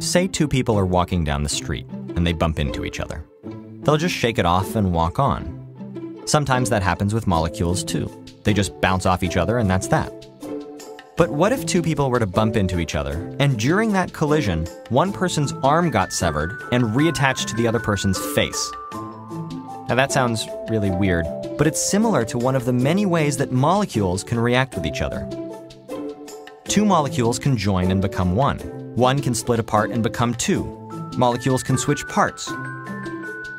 Say two people are walking down the street and they bump into each other. They'll just shake it off and walk on. Sometimes that happens with molecules too. They just bounce off each other and that's that. But what if two people were to bump into each other, and during that collision, one person's arm got severed and reattached to the other person's face? Now that sounds really weird, but it's similar to one of the many ways that molecules can react with each other. Two molecules can join and become one. One can split apart and become two. Molecules can switch parts.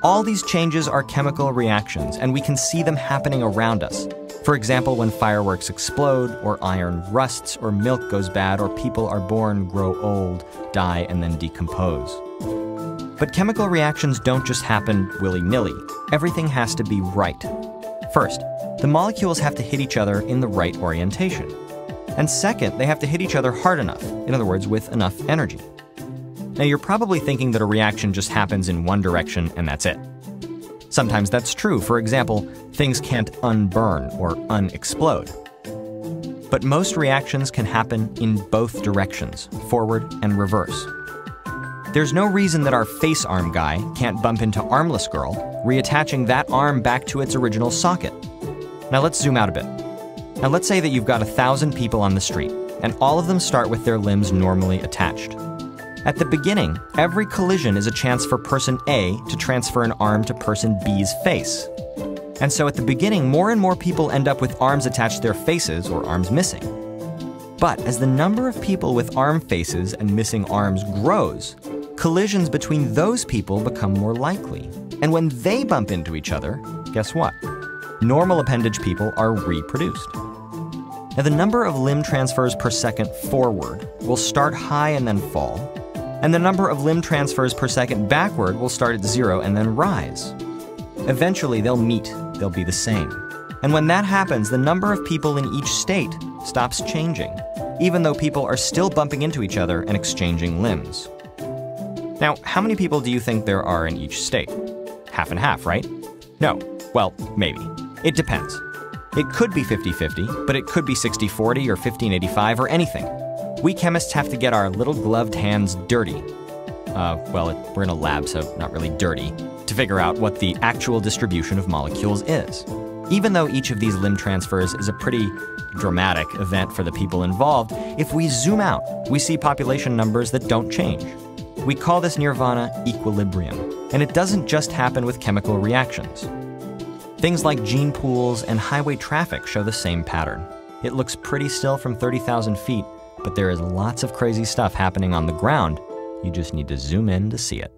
All these changes are chemical reactions, and we can see them happening around us. For example, when fireworks explode, or iron rusts, or milk goes bad, or people are born, grow old, die, and then decompose. But chemical reactions don't just happen willy nilly. Everything has to be right. First, the molecules have to hit each other in the right orientation. And second, they have to hit each other hard enough, in other words, with enough energy. Now, you're probably thinking that a reaction just happens in one direction and that's it. Sometimes that's true. For example, things can't unburn or unexplode. But most reactions can happen in both directions, forward and reverse. There's no reason that our face arm guy can't bump into armless girl, reattaching that arm back to its original socket. Now let's zoom out a bit. Now let's say that you've got a thousand people on the street, and all of them start with their limbs normally attached. At the beginning, every collision is a chance for person A to transfer an arm to person B's face. And so at the beginning, more and more people end up with arms attached to their faces or arms missing. But as the number of people with arm faces and missing arms grows, collisions between those people become more likely. And when they bump into each other, guess what? Normal appendage people are reproduced. Now, the number of limb transfers per second forward will start high and then fall, and the number of limb transfers per second backward will start at zero and then rise. Eventually, they'll meet, they'll be the same. And when that happens, the number of people in each state stops changing, even though people are still bumping into each other and exchanging limbs. Now, how many people do you think there are in each state? Half and half, right? No. Well, maybe. It depends. It could be 50 50, but it could be 60 40 or 15 85 or anything. We chemists have to get our little gloved hands dirty. Uh, well, it, we're in a lab, so not really dirty, to figure out what the actual distribution of molecules is. Even though each of these limb transfers is a pretty dramatic event for the people involved, if we zoom out, we see population numbers that don't change. We call this nirvana equilibrium, and it doesn't just happen with chemical reactions. Things like gene pools and highway traffic show the same pattern. It looks pretty still from 30,000 feet, but there is lots of crazy stuff happening on the ground. You just need to zoom in to see it.